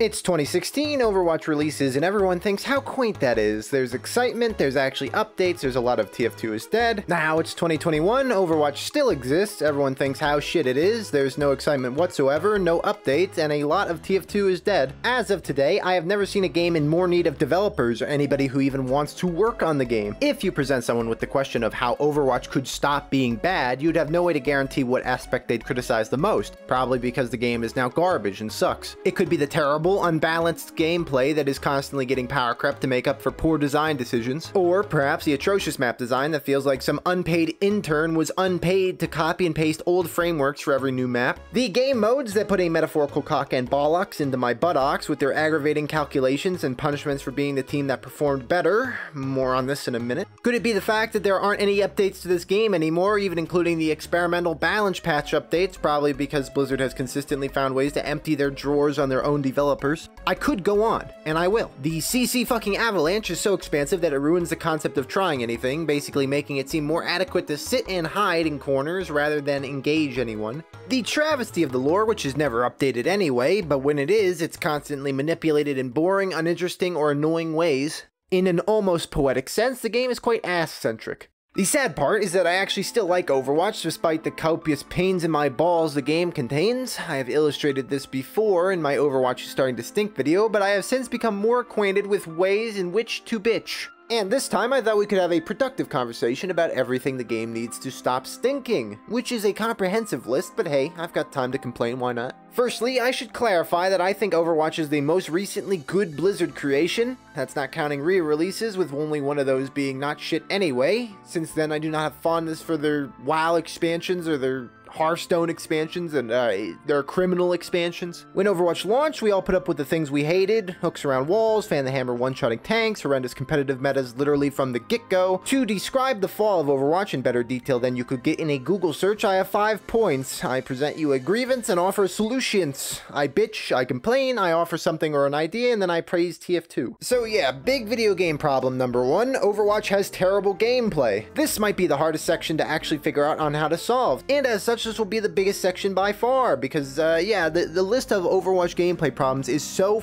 It's 2016, Overwatch releases, and everyone thinks how quaint that is. There's excitement, there's actually updates, there's a lot of TF2 is dead. Now it's 2021, Overwatch still exists, everyone thinks how shit it is, there's no excitement whatsoever, no updates, and a lot of TF2 is dead. As of today, I have never seen a game in more need of developers or anybody who even wants to work on the game. If you present someone with the question of how Overwatch could stop being bad, you'd have no way to guarantee what aspect they'd criticize the most, probably because the game is now garbage and sucks. It could be the terrible unbalanced gameplay that is constantly getting power crept to make up for poor design decisions. Or perhaps the atrocious map design that feels like some unpaid intern was unpaid to copy and paste old frameworks for every new map. The game modes that put a metaphorical cock and bollocks into my buttocks with their aggravating calculations and punishments for being the team that performed better. More on this in a minute. Could it be the fact that there aren't any updates to this game anymore, even including the experimental balance patch updates, probably because Blizzard has consistently found ways to empty their drawers on their own developers developers. I could go on, and I will. The CC fucking Avalanche is so expansive that it ruins the concept of trying anything, basically making it seem more adequate to sit and hide in corners rather than engage anyone. The travesty of the lore, which is never updated anyway, but when it is, it's constantly manipulated in boring, uninteresting, or annoying ways. In an almost poetic sense, the game is quite ass-centric. The sad part is that I actually still like Overwatch despite the copious pains in my balls the game contains. I have illustrated this before in my Overwatch Starting to Stink video, but I have since become more acquainted with ways in which to bitch. And this time I thought we could have a productive conversation about everything the game needs to stop stinking, which is a comprehensive list, but hey, I've got time to complain, why not? Firstly, I should clarify that I think Overwatch is the most recently good Blizzard creation. That's not counting re-releases, with only one of those being not shit anyway. Since then, I do not have fondness for their WoW expansions or their Hearthstone expansions and uh, their criminal expansions. When Overwatch launched, we all put up with the things we hated, hooks around walls, fan the hammer one-shotting tanks, horrendous competitive metas literally from the get-go. To describe the fall of Overwatch in better detail than you could get in a Google search, I have five points. I present you a grievance and offer solutions. I bitch, I complain, I offer something or an idea, and then I praise TF2. So yeah, big video game problem number one, Overwatch has terrible gameplay. This might be the hardest section to actually figure out on how to solve, and as such this will be the biggest section by far, because, uh, yeah, the, the list of Overwatch gameplay problems is so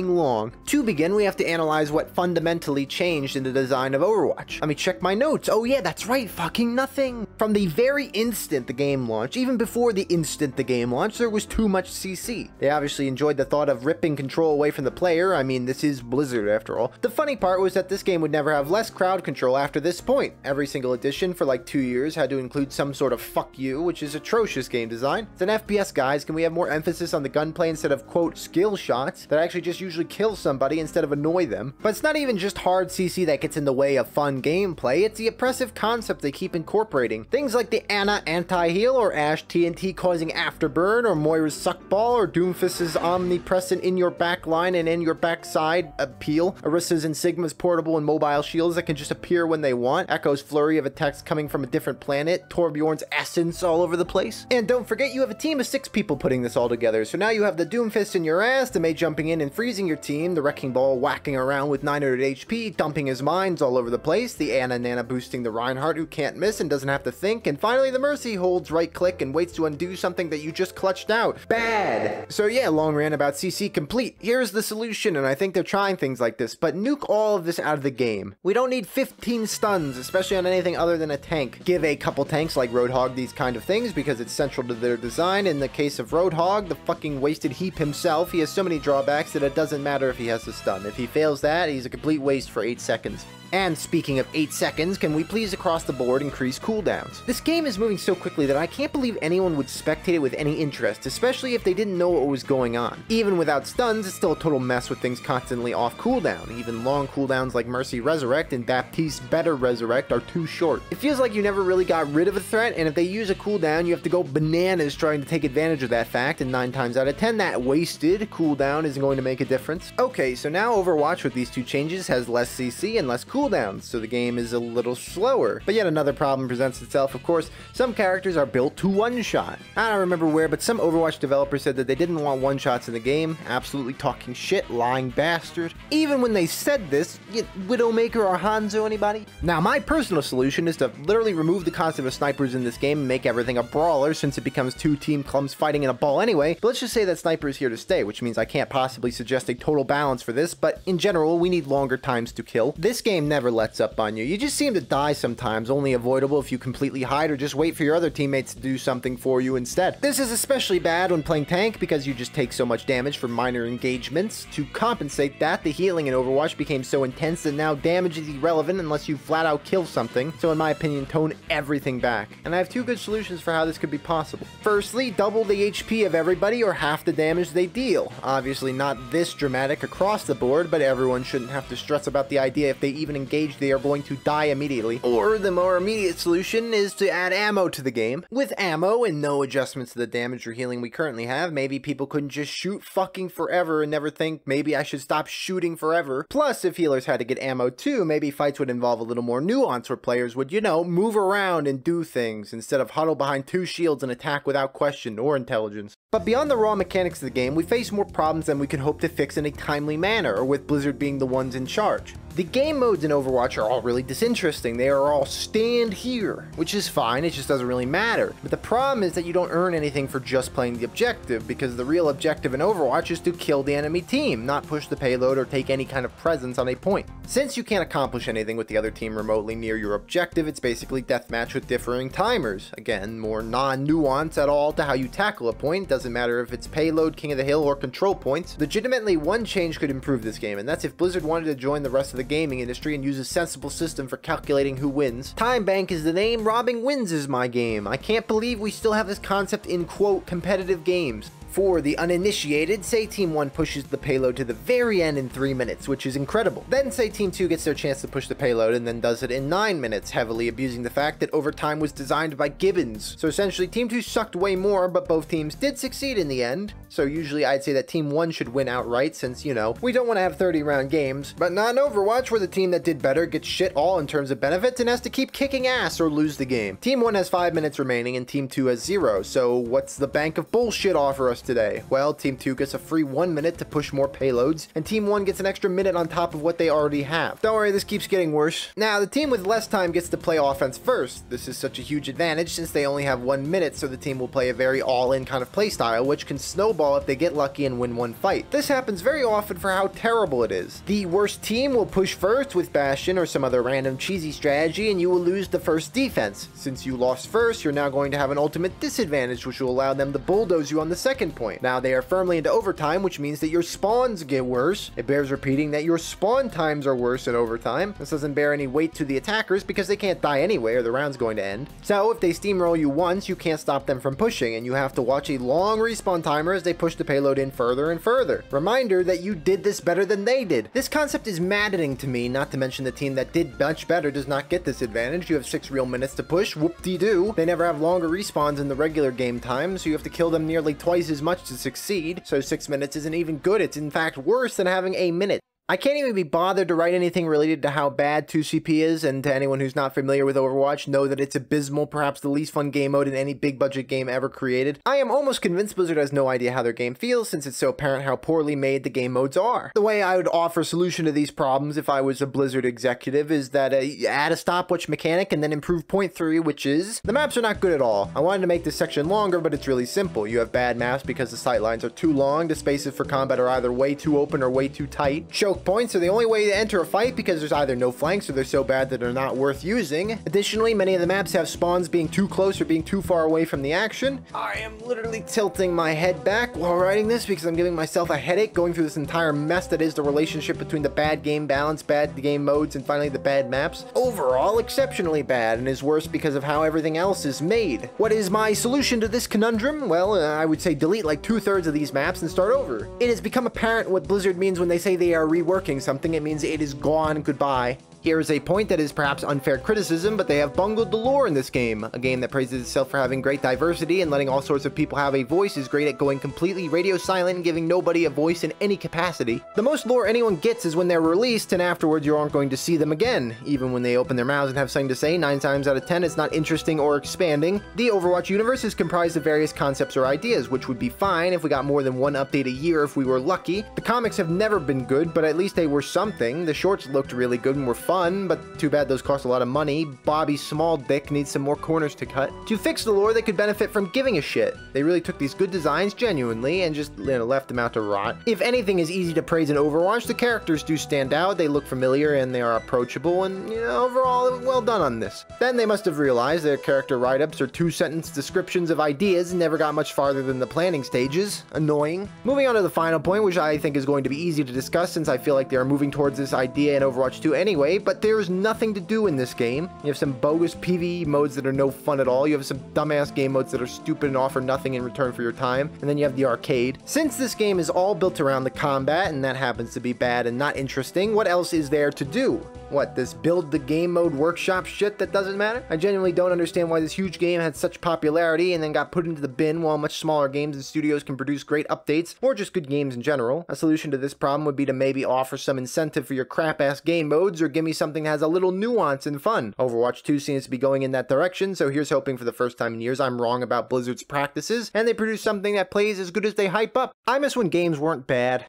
long. To begin, we have to analyze what fundamentally changed in the design of Overwatch. Let me check my notes. Oh yeah, that's right, fucking nothing. From the very instant the game launched, even before the instant the game launched, there was too much CC. They obviously enjoyed the thought of ripping control away from the player. I mean, this is Blizzard after all. The funny part was that this game would never have less crowd control after this point. Every single edition for like two years had to include some sort of fuck you, which is atrocious game design. It's an FPS, guys. Can we have more emphasis on the gunplay instead of quote skill shots that actually just usually kill somebody instead of annoy them. But it's not even just hard CC that gets in the way of fun gameplay, it's the oppressive concept they keep incorporating. Things like the Ana anti-heal or Ashe TNT causing afterburn or Moira's suckball or Doomfist's omnipresent in your back line and in your backside appeal, Orisa's and Sigma's portable and mobile shields that can just appear when they want, Echo's flurry of attacks coming from a different planet, Torbjorn's essence all over the place. And don't forget you have a team of six people putting this all together, so now you have the Doomfist in your ass, the Mei jumping in and freezing freezing your team, the Wrecking Ball whacking around with 900 HP, dumping his mines all over the place, the Ana nano boosting the Reinhardt who can't miss and doesn't have to think, and finally the Mercy holds right click and waits to undo something that you just clutched out. Bad! So yeah, long rant about CC complete. Here's the solution, and I think they're trying things like this, but nuke all of this out of the game. We don't need 15 stuns, especially on anything other than a tank. Give a couple tanks like Roadhog these kind of things because it's central to their design. In the case of Roadhog, the fucking wasted heap himself, he has so many drawbacks that it does doesn't matter if he has the stun. If he fails that, he's a complete waste for 8 seconds. And speaking of 8 seconds, can we please across the board increase cooldowns? This game is moving so quickly that I can't believe anyone would spectate it with any interest, especially if they didn't know what was going on. Even without stuns, it's still a total mess with things constantly off cooldown. Even long cooldowns like Mercy Resurrect and Baptiste Better Resurrect are too short. It feels like you never really got rid of a threat, and if they use a cooldown, you have to go bananas trying to take advantage of that fact, and 9 times out of 10, that wasted cooldown isn't going to make a difference. Okay, so now Overwatch with these two changes has less CC and less cooldown cooldowns, so the game is a little slower. But yet another problem presents itself, of course, some characters are built to one-shot. I don't remember where, but some Overwatch developers said that they didn't want one-shots in the game, absolutely talking shit, lying bastard. Even when they said this, Widowmaker or Hanzo anybody? Now my personal solution is to literally remove the concept of snipers in this game and make everything a brawler since it becomes two team clumps fighting in a ball anyway, but let's just say that sniper is here to stay, which means I can't possibly suggest a total balance for this, but in general, we need longer times to kill. This game never lets up on you. You just seem to die sometimes, only avoidable if you completely hide or just wait for your other teammates to do something for you instead. This is especially bad when playing tank because you just take so much damage from minor engagements. To compensate that, the healing in Overwatch became so intense that now damage is irrelevant unless you flat out kill something, so in my opinion, tone everything back. And I have two good solutions for how this could be possible. Firstly, double the HP of everybody or half the damage they deal. Obviously not this dramatic across the board, but everyone shouldn't have to stress about the idea if they even engage they are going to die immediately. Or the more immediate solution is to add ammo to the game. With ammo and no adjustments to the damage or healing we currently have, maybe people couldn't just shoot fucking forever and never think maybe I should stop shooting forever. Plus, if healers had to get ammo too, maybe fights would involve a little more nuance where players would, you know, move around and do things instead of huddle behind two shields and attack without question or intelligence. But beyond the raw mechanics of the game, we face more problems than we can hope to fix in a timely manner, or with Blizzard being the ones in charge. The game modes in Overwatch are all really disinteresting. They are all stand here, which is fine, it just doesn't really matter. But the problem is that you don't earn anything for just playing the objective, because the real objective in Overwatch is to kill the enemy team, not push the payload or take any kind of presence on a point. Since you can't accomplish anything with the other team remotely near your objective, it's basically deathmatch with differing timers. Again, more non-nuance at all to how you tackle a point, doesn't matter if it's payload, king of the hill, or control points. Legitimately, one change could improve this game, and that's if Blizzard wanted to join the rest of the the gaming industry and use a sensible system for calculating who wins. Time Bank is the name, robbing wins is my game. I can't believe we still have this concept in quote competitive games. For the uninitiated, say Team 1 pushes the payload to the very end in 3 minutes, which is incredible. Then say Team 2 gets their chance to push the payload and then does it in 9 minutes, heavily abusing the fact that overtime was designed by Gibbons. So essentially Team 2 sucked way more, but both teams did succeed in the end. So usually I'd say that Team 1 should win outright since, you know, we don't want to have 30 round games. But not in Overwatch where the team that did better gets shit all in terms of benefits and has to keep kicking ass or lose the game. Team 1 has 5 minutes remaining and Team 2 has 0, so what's the bank of bullshit offer us today? Well, Team 2 gets a free 1 minute to push more payloads, and Team 1 gets an extra minute on top of what they already have. Don't worry, this keeps getting worse. Now, the team with less time gets to play offense first. This is such a huge advantage since they only have 1 minute, so the team will play a very all-in kind of playstyle, which can snowball if they get lucky and win one fight. This happens very often for how terrible it is. The worst team will push first with Bastion or some other random cheesy strategy, and you will lose the first defense. Since you lost first, you're now going to have an ultimate disadvantage, which will allow them to bulldoze you on the second point. Now, they are firmly into overtime, which means that your spawns get worse. It bears repeating that your spawn times are worse in overtime. This doesn't bear any weight to the attackers because they can't die anyway or the round's going to end. So if they steamroll you once, you can't stop them from pushing and you have to watch a long respawn timer as they push the payload in further and further. Reminder that you did this better than they did. This concept is maddening to me, not to mention the team that did much better does not get this advantage. You have six real minutes to push, whoop-de-doo. They never have longer respawns in the regular game time, so you have to kill them nearly twice as much to succeed, so 6 minutes isn't even good, it's in fact worse than having a minute. I can't even be bothered to write anything related to how bad 2CP is, and to anyone who's not familiar with Overwatch, know that it's abysmal, perhaps the least fun game mode in any big budget game ever created. I am almost convinced Blizzard has no idea how their game feels, since it's so apparent how poorly made the game modes are. The way I would offer a solution to these problems if I was a Blizzard executive is that uh, add a stopwatch mechanic and then improve point three, which is, the maps are not good at all. I wanted to make this section longer, but it's really simple. You have bad maps because the sightlines are too long, the spaces for combat are either way too open or way too tight. Choke points are the only way to enter a fight because there's either no flanks or they're so bad that they're not worth using. Additionally, many of the maps have spawns being too close or being too far away from the action. I am literally tilting my head back while writing this because I'm giving myself a headache going through this entire mess that is the relationship between the bad game balance, bad game modes, and finally the bad maps. Overall, exceptionally bad and is worse because of how everything else is made. What is my solution to this conundrum? Well, uh, I would say delete like two-thirds of these maps and start over. It has become apparent what Blizzard means when they say they are reworking something, it means it is gone, goodbye. Here is a point that is perhaps unfair criticism, but they have bungled the lore in this game. A game that praises itself for having great diversity and letting all sorts of people have a voice is great at going completely radio silent and giving nobody a voice in any capacity. The most lore anyone gets is when they're released and afterwards you aren't going to see them again. Even when they open their mouths and have something to say, 9 times out of 10 it's not interesting or expanding. The Overwatch universe is comprised of various concepts or ideas, which would be fine if we got more than one update a year if we were lucky. The comics have never been good, but at least they were something. The shorts looked really good and were fun, but too bad those cost a lot of money. Bobby's small dick needs some more corners to cut. To fix the lore, they could benefit from giving a shit. They really took these good designs genuinely and just you know, left them out to rot. If anything is easy to praise in Overwatch, the characters do stand out, they look familiar and they are approachable, and you know, overall, well done on this. Then they must have realized their character write-ups are two-sentence descriptions of ideas and never got much farther than the planning stages. Annoying. Moving on to the final point, which I think is going to be easy to discuss since I feel like they are moving towards this idea in Overwatch 2 anyway, but there's nothing to do in this game. You have some bogus PvE modes that are no fun at all, you have some dumbass game modes that are stupid and offer nothing in return for your time, and then you have the arcade. Since this game is all built around the combat, and that happens to be bad and not interesting, what else is there to do? What, this build the game mode workshop shit that doesn't matter? I genuinely don't understand why this huge game had such popularity and then got put into the bin while much smaller games and studios can produce great updates, or just good games in general. A solution to this problem would be to maybe offer some incentive for your crap ass game modes, or give me something that has a little nuance and fun. Overwatch 2 seems to be going in that direction, so here's hoping for the first time in years I'm wrong about Blizzard's practices, and they produce something that plays as good as they hype up. I miss when games weren't bad.